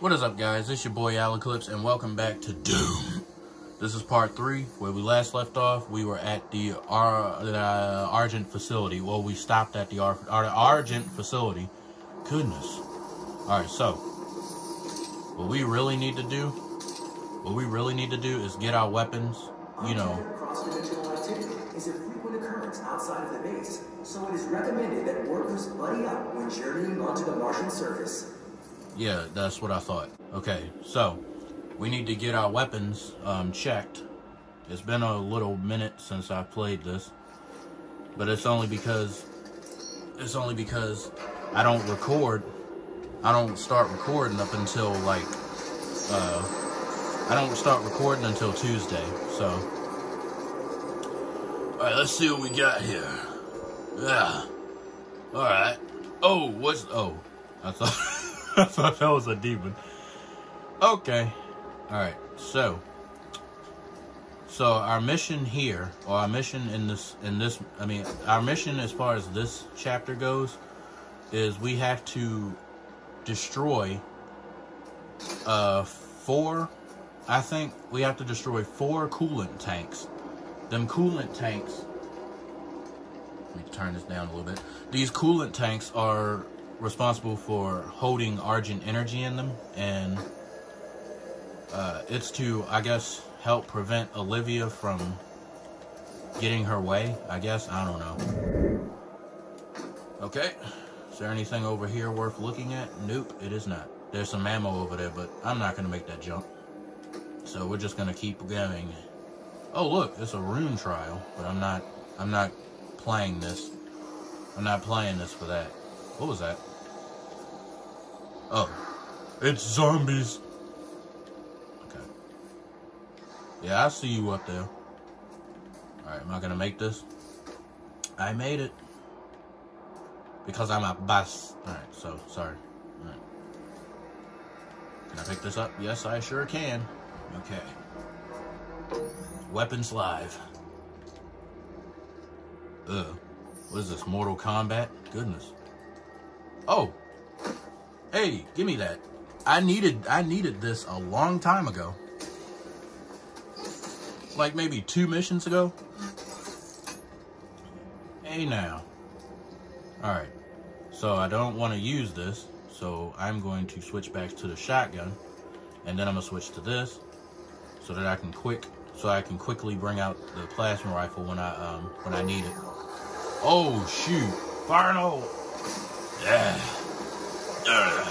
What is up, guys? It's your boy Alleclypse, and welcome back to Doom. This is part three. Where we last left off, we were at the, Ar- uh, Argent facility. Well, we stopped at the Ar- Ar- Argent facility. Goodness. Alright, so, what we really need to do, what we really need to do is get our weapons, you know, is a frequent occurrence outside of the base, so it is recommended that workers buddy up when journeying onto the Martian surface. Yeah, that's what I thought. Okay, so we need to get our weapons um, checked. It's been a little minute since I played this, but it's only because it's only because I don't record. I don't start recording up until like uh, I don't start recording until Tuesday. So, all right, let's see what we got here. Yeah. All right. Oh, what's oh? I thought. Thought that was a demon. Okay. Alright, so so our mission here, or our mission in this in this I mean our mission as far as this chapter goes is we have to destroy uh four I think we have to destroy four coolant tanks. Them coolant tanks let me turn this down a little bit. These coolant tanks are responsible for holding Argent energy in them, and uh, it's to, I guess, help prevent Olivia from getting her way. I guess I don't know. Okay, is there anything over here worth looking at? Nope, it is not. There's some ammo over there, but I'm not gonna make that jump. So we're just gonna keep going. Oh look, it's a rune trial, but I'm not. I'm not playing this. I'm not playing this for that. What was that? Oh, it's zombies. Okay. Yeah, I see you up there. Alright, am I gonna make this? I made it. Because I'm a boss. Alright, so, sorry. Alright. Can I pick this up? Yes, I sure can. Okay. Weapons live. Ugh. What is this, Mortal Kombat? Goodness. Oh, Hey, give me that. I needed I needed this a long time ago. Like maybe two missions ago. Hey now. Alright. So I don't want to use this. So I'm going to switch back to the shotgun. And then I'm gonna switch to this. So that I can quick so I can quickly bring out the plasma rifle when I um when I need it. Oh shoot. Fire no! Yeah. Yeah.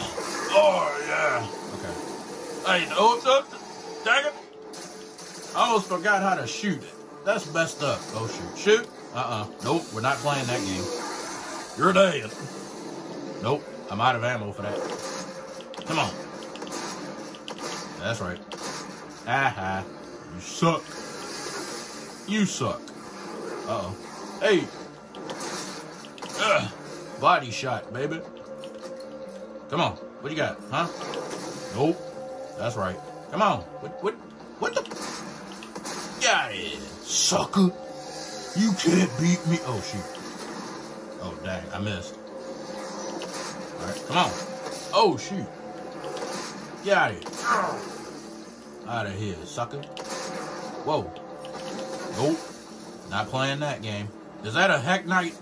Oh, yeah. Okay. Hey, oh, dang it. I almost forgot how to shoot it. That's messed up. Oh, shoot. Shoot. Uh-uh. Nope, we're not playing that game. You're dead. Nope, I'm out of ammo for that. Come on. That's right. Aha. You suck. You suck. Uh-oh. Hey. Ugh. Body shot, baby. Come on. What you got? Huh? Nope. That's right. Come on. What what what the Got it. Sucker. You can't beat me. Oh shoot. Oh dang, I missed. Alright, come on. Oh shoot. Got it. Out of here, sucker. Whoa. Nope. Not playing that game. Is that a heck knight?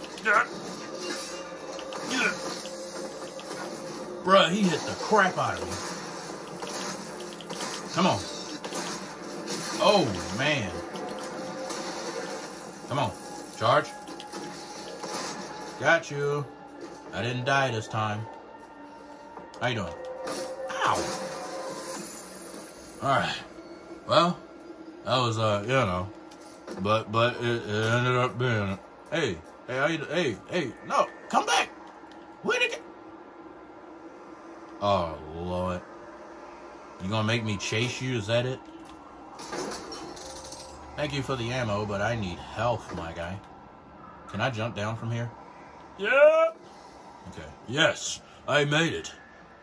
Bruh, he hit the crap out of me. Come on. Oh, man. Come on. Charge. Got you. I didn't die this time. How you doing? Ow. Alright. Well, that was, uh, you know. But, but it, it ended up being... Hey, hey, how you, hey, hey, no, come back. Where'd it get... Oh, Lord. You gonna make me chase you? Is that it? Thank you for the ammo, but I need health, my guy. Can I jump down from here? Yeah. Okay. Yes, I made it.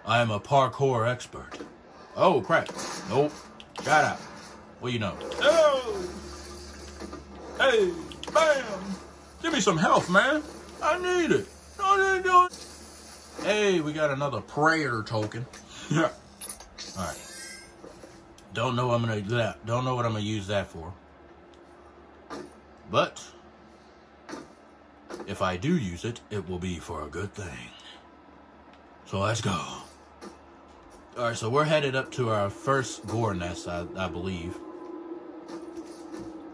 I am a parkour expert. Oh, crap. Nope. Got out. What do you know? Oh! Hey, bam! Give me some health, man. I need it. No, no, no. Hey, we got another Praetor token. Yeah. All right. Don't know what I'm gonna do that. Don't know what I'm gonna use that for. But if I do use it, it will be for a good thing. So let's go. All right, so we're headed up to our first gore nest, I, I believe.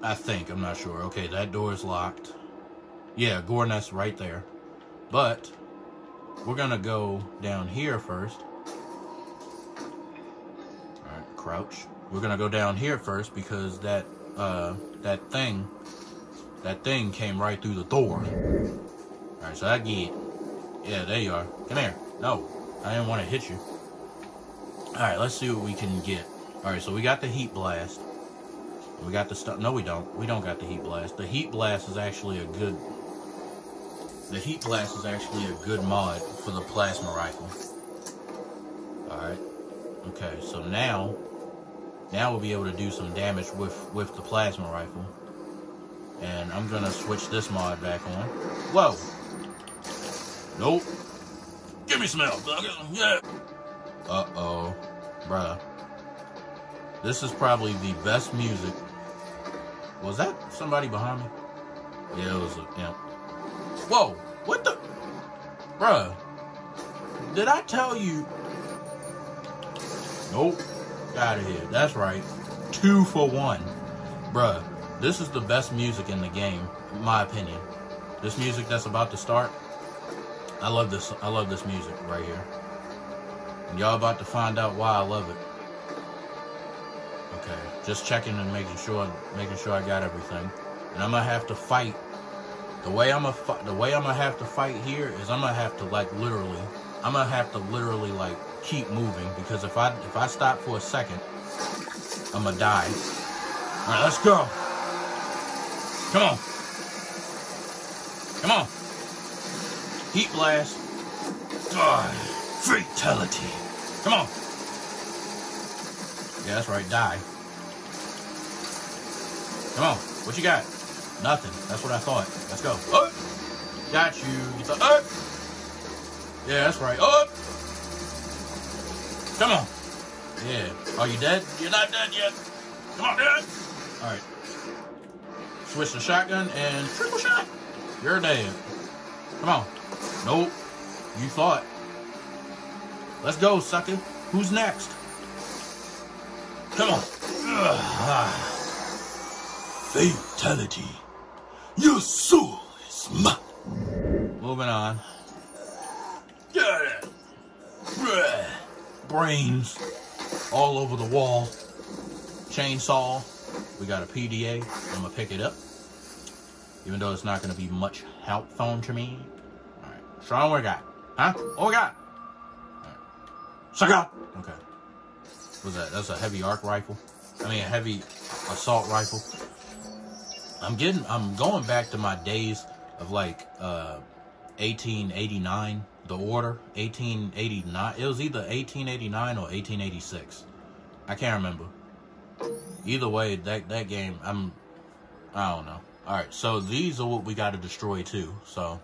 I think, I'm not sure. Okay, that door is locked. Yeah, gore nest right there. But we're gonna go down here first. All right, crouch. We're gonna go down here first because that uh, that thing, that thing came right through the door. All right, so I get. Yeah, there you are. Come here. No, I didn't want to hit you. All right, let's see what we can get. All right, so we got the heat blast. We got the stuff. No, we don't. We don't got the heat blast. The heat blast is actually a good. The heat blast is actually a good mod for the plasma rifle. All right. Okay, so now, now we'll be able to do some damage with with the plasma rifle. And I'm gonna switch this mod back on. Whoa. Nope. Give me some help, Yeah. Uh oh, bruh. This is probably the best music was that somebody behind me? Yeah, it was a yeah. Whoa, what the? Bruh. Did I tell you? Nope. Out of here. That's right. Two for one. Bruh, this is the best music in the game, in my opinion. This music that's about to start. I love this. I love this music right here. And y'all about to find out why I love it. Okay, just checking and making sure, making sure I got everything. And I'm gonna have to fight. The way I'm gonna, the way I'm gonna have to fight here is I'm gonna have to like literally, I'm gonna have to literally like keep moving because if I if I stop for a second, I'm gonna die. All right, let's go. Come on. Come on. Heat blast. God, fatality. Come on. Yeah, that's right. Die. Come on. What you got? Nothing. That's what I thought. Let's go. Oh! Got you. You thought, oh! Yeah, that's right. Oh! Come on. Yeah. Are you dead? You're not dead yet. Come on, dead. All right. Switch the shotgun and triple shot. You're dead. Come on. Nope. You thought. Let's go, sucker. Who's next? Come on. Fatality. Your soul is mine. Moving on. Brains all over the wall. Chainsaw. We got a PDA. I'm gonna pick it up. Even though it's not gonna be much help phone to me. Alright. What we got? Huh? What we got? Suck up! Okay was that? That's a heavy arc rifle. I mean, a heavy assault rifle. I'm getting, I'm going back to my days of like uh, 1889, the order, 1889. It was either 1889 or 1886. I can't remember. Either way, that that game, I'm, I don't know. All right, so these are what we got to destroy too. So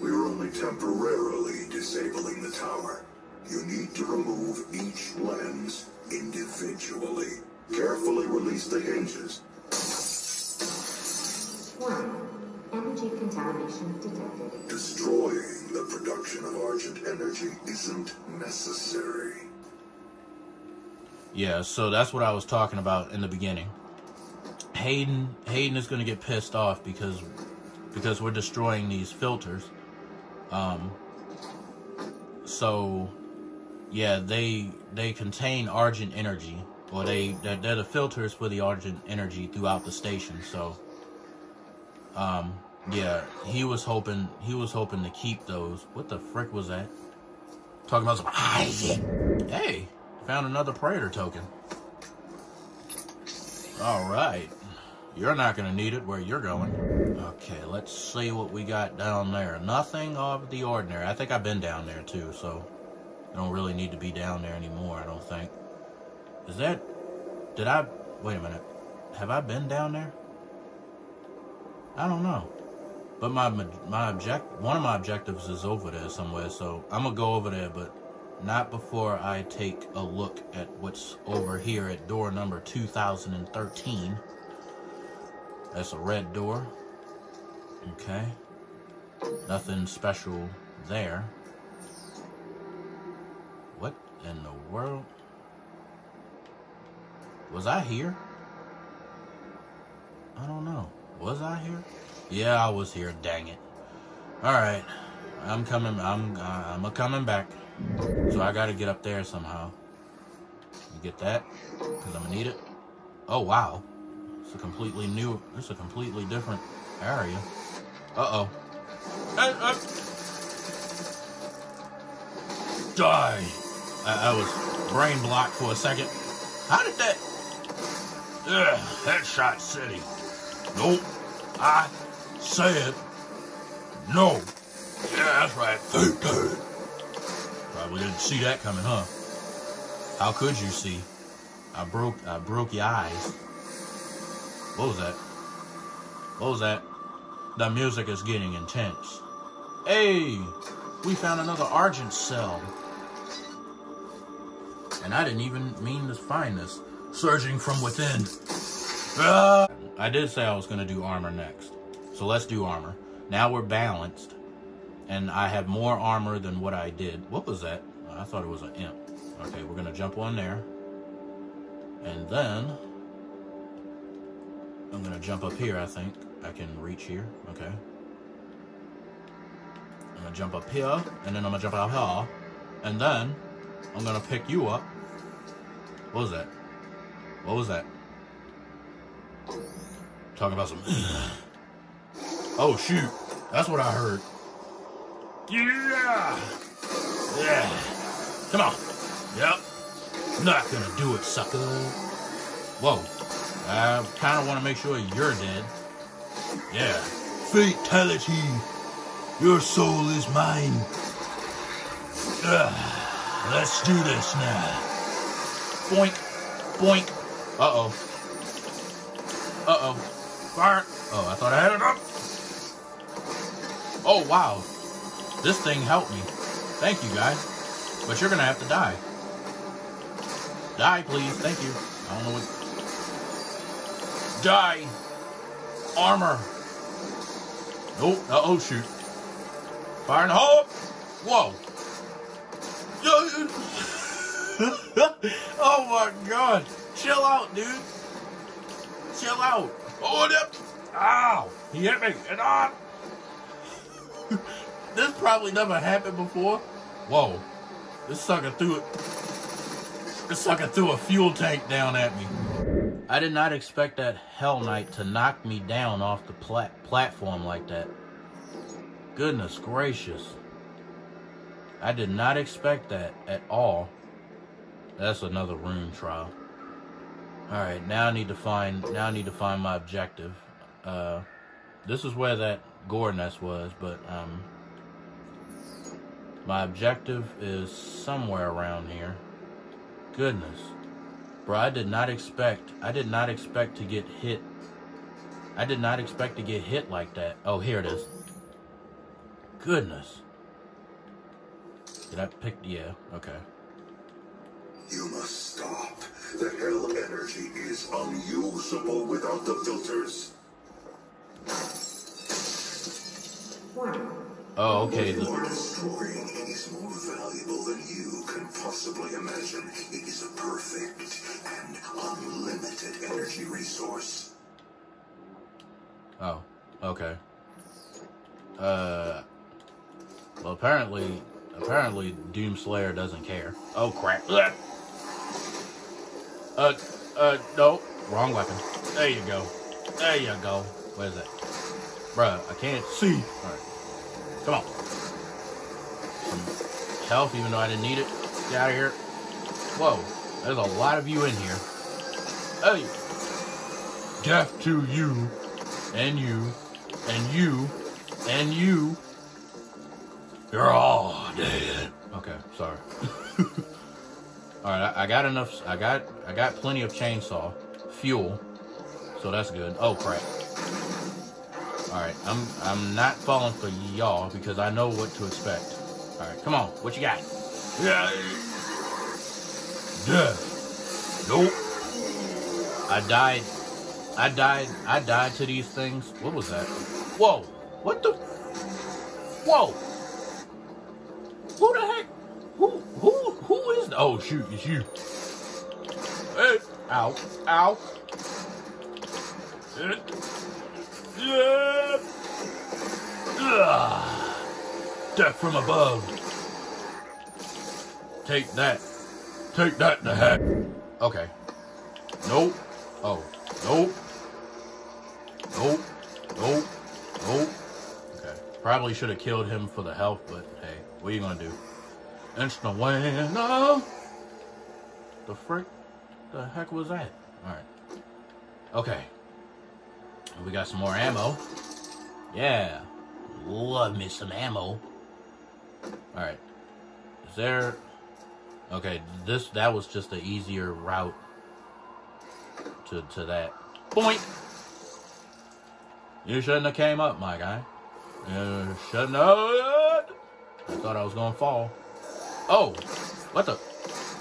we're only temporarily disabling the tower. You need to remove each lens individually. Carefully release the hinges. Warning. Energy contamination detected. Destroying the production of Argent energy isn't necessary. Yeah, so that's what I was talking about in the beginning. Hayden Hayden is going to get pissed off because because we're destroying these filters. Um so yeah, they they contain argent energy, or they they're, they're the filters for the argent energy throughout the station. So, um, yeah, he was hoping he was hoping to keep those. What the frick was that? Talking about some. Hey, found another Praetor token. All right. You're not going to need it where you're going. Okay, let's see what we got down there. Nothing of the ordinary. I think I've been down there too, so I don't really need to be down there anymore, I don't think. Is that... Did I... Wait a minute. Have I been down there? I don't know. But my my object one of my objectives is over there somewhere, so I'm gonna go over there, but Not before I take a look at what's over here at door number 2013. That's a red door. Okay. Nothing special there. What in the world? Was I here? I don't know. Was I here? Yeah, I was here. Dang it. All right. I'm coming. I'm. Uh, I'm a coming back. So I got to get up there somehow. You get that? Because I'm gonna need it. Oh wow. It's a completely new. It's a completely different area. Uh oh. Uh, uh. Die. I, I was brain blocked for a second. How did that? Ugh, headshot city. Nope. I said no. Yeah, that's right. Probably didn't see that coming, huh? How could you see? I broke I broke your eyes. What was that? What was that? The music is getting intense. Hey, we found another Argent cell. And I didn't even mean to find this. Surging from within. Ah! I did say I was going to do armor next. So let's do armor. Now we're balanced. And I have more armor than what I did. What was that? I thought it was an imp. Okay, we're going to jump on there. And then... I'm going to jump up here, I think. I can reach here. Okay. I'm going to jump up here. And then I'm going to jump out here. And then... I'm going to pick you up. What was that? What was that? Talking about some... oh, shoot. That's what I heard. Yeah! Yeah. Come on. Yep. Not gonna do it, sucker. Whoa. I kind of want to make sure you're dead. Yeah. Fatality. Your soul is mine. Ugh. Let's do this now. Boink. Boink. Uh-oh. Uh-oh. Fire. Oh, I thought I had up. Oh, wow. This thing helped me. Thank you, guys. But you're going to have to die. Die, please. Thank you. I don't know what... Die. Armor. Nope. Uh-oh, shoot. Fire in the hole. Whoa. oh my god. Chill out, dude. Chill out. Oh, yep. Ow. He hit me. And on. this probably never happened before. Whoa. This sucker threw it. This sucker threw a fuel tank down at me. I did not expect that Hell Knight to knock me down off the plat platform like that. Goodness gracious. I did not expect that at all. That's another rune trial. Alright, now I need to find now I need to find my objective. Uh this is where that gore nest was, but um my objective is somewhere around here. Goodness. Bro, I did not expect I did not expect to get hit. I did not expect to get hit like that. Oh, here it is. Goodness. Did I pick yeah, okay. You must stop. The hell energy is unusable without the filters. Oh, okay. You The, are destroying is more valuable than you can possibly imagine. It is a perfect and unlimited energy resource. oh, okay. Uh well apparently apparently Doomslayer doesn't care. Oh crap. Ugh. Uh uh no. Wrong weapon. There you go. There you go. Where's that? Bruh, I can't see. Alright. Come on. Some health, even though I didn't need it. Get out of here. Whoa. There's a lot of you in here. Hey. Death to you. And you. And you. And you. You're all dead. Okay, sorry. all right, I, I got enough. I got I got plenty of chainsaw fuel, so that's good. Oh crap! All right, I'm I'm not falling for y'all because I know what to expect. All right, come on, what you got? Yeah. Yeah. Nope. I died. I died. I died to these things. What was that? Whoa. What the? Whoa. Who the heck? Who? Who? Who is? Oh shoot! It's you. Hey. Ow. Ow. Yeah. Ugh. Death from above. Take that. Take that in the heck. Okay. Nope. Oh. Nope. Nope. Nope. Nope. Okay. Probably should have killed him for the health, but hey, what are you gonna do? Instant winner. The frick? The heck was that? Alright. Okay. We got some more ammo. Yeah. Love me some ammo. Alright. Is there Okay, this that was just an easier route to to that. Point. You shouldn't have came up, my guy. You shouldn't have. I thought I was gonna fall. Oh, what the?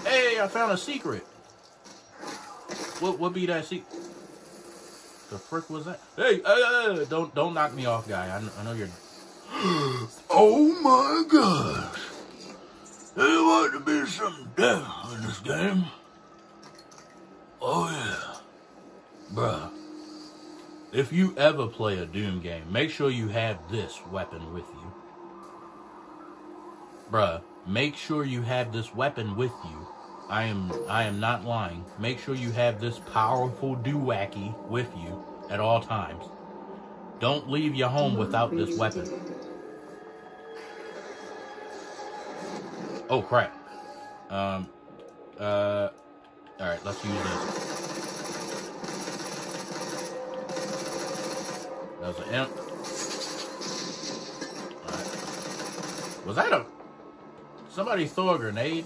Hey, I found a secret. What would be that secret? The frick was that? Hey, uh, don't don't knock me off, guy. I, I know you're. oh my gosh. There ought to be some death in this game. Oh yeah. Bruh. If you ever play a Doom game, make sure you have this weapon with you. Bruh, make sure you have this weapon with you. I am I am not lying. Make sure you have this powerful doowacky with you at all times. Don't leave your home without this weapon. Oh crap. Um uh alright, let's use this. That was an imp. Alright. Was that a somebody throw a grenade?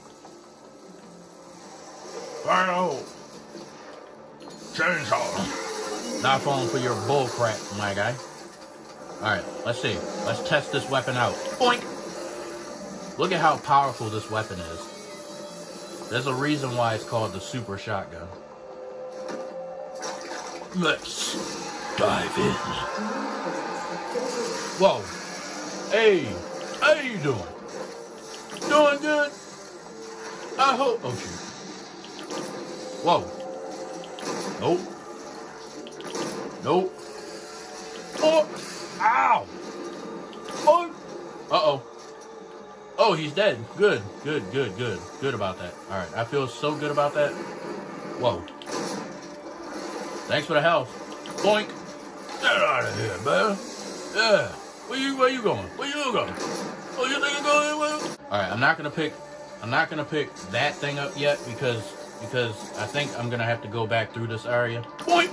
Fire Chainsaw. Not falling for your bull crap, my guy. Alright, let's see. Let's test this weapon out. Boink! Look at how powerful this weapon is. There's a reason why it's called the super shotgun. Let's dive in. Whoa. Hey, how you doing? Doing good? I hope. Oh, shoot. Whoa. Nope. Nope. Oh, ow. Oh. Uh-oh. Oh, he's dead. Good, good, good, good. Good about that. All right, I feel so good about that. Whoa. Thanks for the health. Boink. Get out of here, man. Yeah. Where you where you going? Where you going? Oh, you think you're going where? Alright, I'm not gonna pick I'm not gonna pick that thing up yet because because I think I'm gonna have to go back through this area. Boink!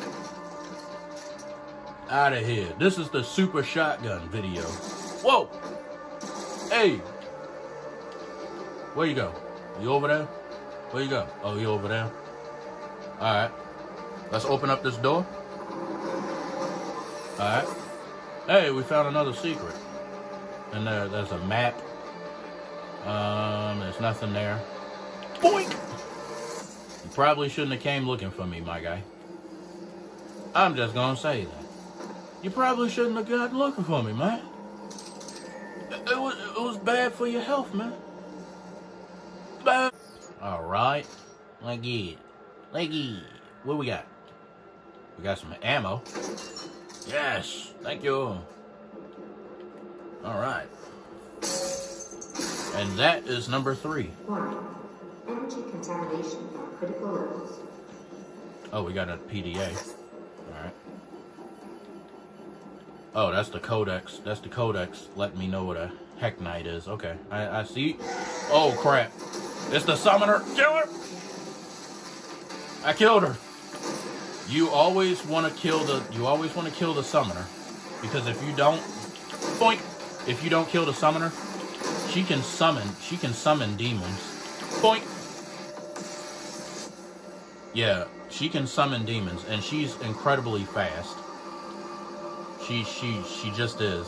Out of here. This is the super shotgun video. Whoa! Hey! Where you go? You over there? Where you go? Oh, you over there? Alright. Let's open up this door. Alright. Hey, we found another secret. And there, there's a map. Um, there's nothing there. Boink! You probably shouldn't have came looking for me, my guy. I'm just gonna say that. You probably shouldn't have gotten looking for me, man. It, it was, it was bad for your health, man. Bad. All right. Like it. What we got? We got some ammo. Yes, thank you. All right. And that is number three. Warning. Energy contamination at critical levels. Oh, we got a PDA. All right. Oh, that's the codex. That's the codex Let me know what a heck knight is. Okay, I, I see. Oh, crap. It's the summoner. Kill her! I killed her. You always want to kill the you always want to kill the summoner because if you don't boink if you don't kill the summoner, she can summon she can summon demons. Boink. Yeah, she can summon demons and she's incredibly fast. She she she just is.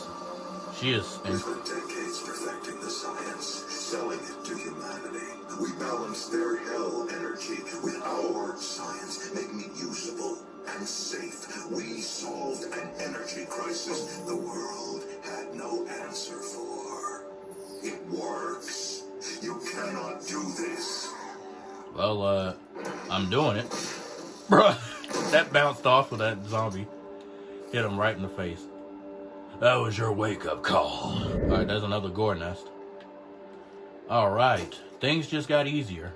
She is We've spent decades perfecting the science. selling it to humanity. We balance their hell energy with our science, making it usable and safe. We solved an energy crisis the world had no answer for. It works. You cannot do this. Well, uh, I'm doing it. Bruh, that bounced off of that zombie. Hit him right in the face. That was your wake up call. Alright, there's another gore nest. Alright, things just got easier.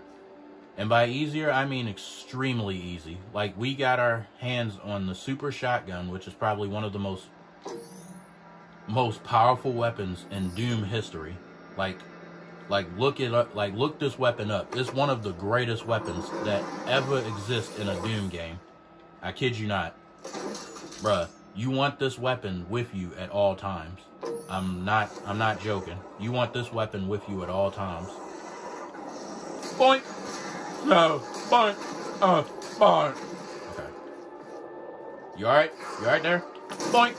And by easier, I mean extremely easy. Like, we got our hands on the super shotgun, which is probably one of the most most powerful weapons in Doom history. Like, like look it up. Like, look this weapon up. It's one of the greatest weapons that ever exist in a Doom game. I kid you not, bruh. You want this weapon with you at all times. I'm not. I'm not joking. You want this weapon with you at all times. Boink. No. Boink. Uh. Boink. Okay. You all right? You all right there? Boink.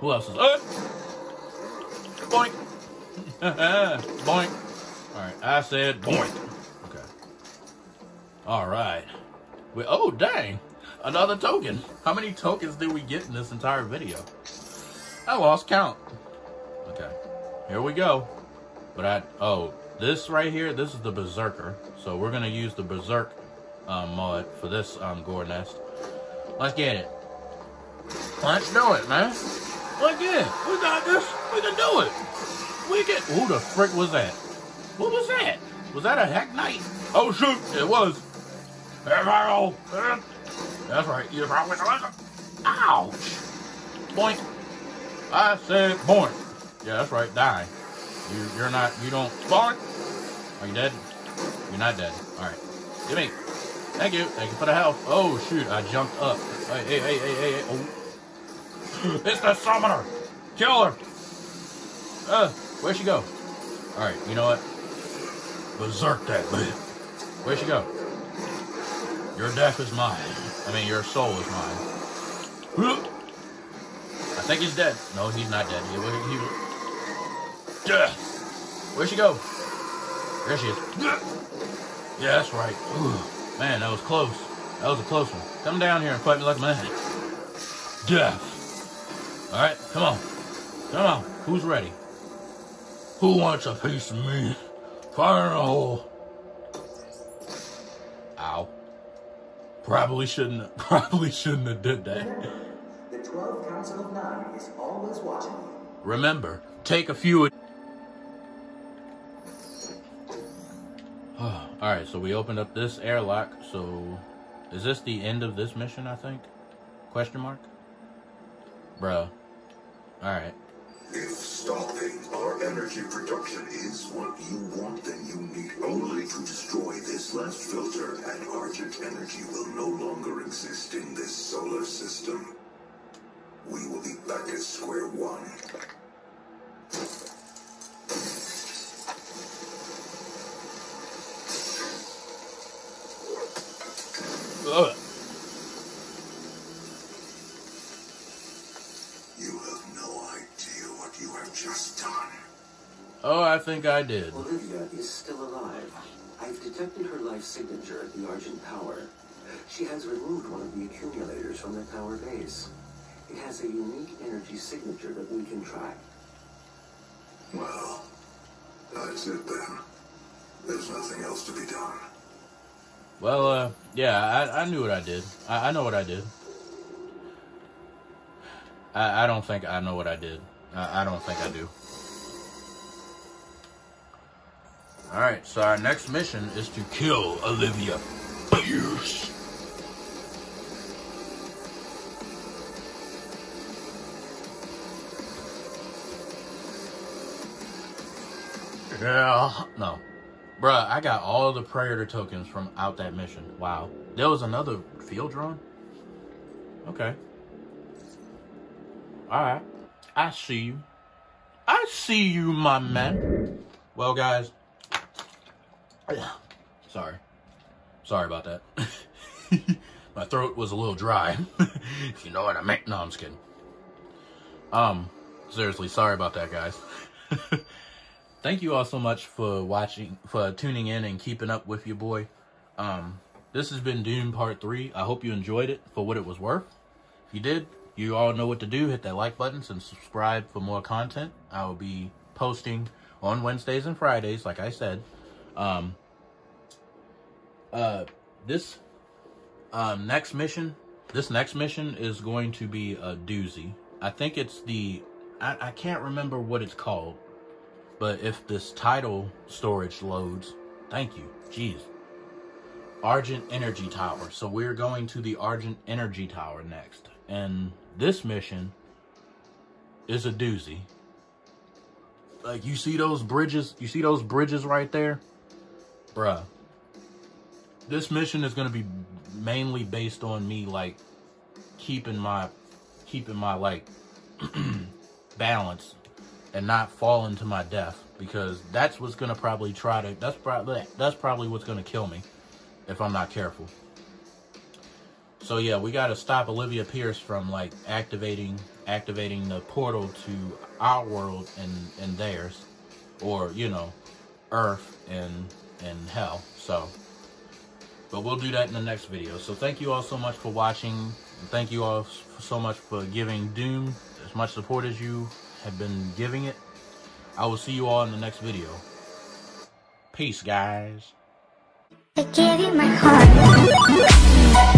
Who else is? Uh. Boink. boink. All right. I said boink. Okay. All right. We, oh dang. Another token. How many tokens did we get in this entire video? I lost count. Okay. Here we go. But I, oh, this right here, this is the Berserker. So we're going to use the Berserk um, mod for this um, gore nest. Let's get it. Let's do it, man. Let's get it. We got this. We can do it. Who the frick was that? What was that? Was that a Heck Knight? Oh, shoot. It was. That's right. You're probably Ouch. Boink. I said boink. Yeah, that's right. Die. You, you're not, you don't, boink. Are you dead? You're not dead. All right. Give me. Thank you. Thank you for the health. Oh, shoot. I jumped up. Hey, hey, hey, hey, hey. hey. Oh. It's the summoner. Kill her. Uh, where'd she go? All right. You know what? Berserk that bitch. Where'd she go? Your death is mine. I mean, your soul is mine. I think he's dead. No, he's not dead. He, he, he, death. Where'd she go? There she is. Yeah, that's right. Ooh, man, that was close. That was a close one. Come down here and fight me like a man. Death. All right, come on. Come on. Who's ready? Who wants a piece of me? Fire in a hole. Ow. Probably shouldn't. Probably shouldn't have did that. Remember, the 12 Council of Nine is always watching you. Remember, take a few. All right, so we opened up this airlock. So, is this the end of this mission? I think. Question mark. Bruh. All right. Energy production is what you want, then you need only to destroy this last filter, and Argent energy will no longer exist in this solar system. We will be back at square one. Think I did. Olivia is still alive. I've detected her life signature at the Argent Tower. She has removed one of the accumulators from the tower base. It has a unique energy signature that we can track. Well, that's it then. There's nothing else to be done. Well, uh, yeah, I, I knew what I did. I, I know what I did. I, I don't think I know what I did. I, I don't think I do. Alright, so our next mission is to kill Olivia Pierce. Yeah, no. Bruh, I got all the Praetor tokens from out that mission. Wow. There was another field drone? Okay. Alright. I see you. I see you, my man. Well, guys. Sorry. Sorry about that. my throat was a little dry. if you know what I meant. No, I'm just kidding. Um, seriously, sorry about that, guys. thank you all so much for watching, for tuning in and keeping up with your boy. Um, this has been Doom Part 3. I hope you enjoyed it for what it was worth. If you did, you all know what to do. Hit that like button and subscribe for more content. I will be posting on Wednesdays and Fridays, like I said. Um, uh, this um, next mission, this next mission is going to be a doozy. I think it's the, I, I can't remember what it's called, but if this title storage loads, thank you, jeez. Argent Energy Tower. So we're going to the Argent Energy Tower next. And this mission is a doozy. Like you see those bridges, you see those bridges right there? Bruh. This mission is gonna be mainly based on me like keeping my keeping my like balance and not falling to my death because that's what's gonna probably try to that's probably that's probably what's gonna kill me if I'm not careful. So yeah, we got to stop Olivia Pierce from like activating activating the portal to our world and and theirs, or you know, Earth and and hell. So, but we'll do that in the next video. So thank you all so much for watching. Thank you all so much for giving Doom as much support as you have been giving it. I will see you all in the next video. Peace, guys. I gave you my heart.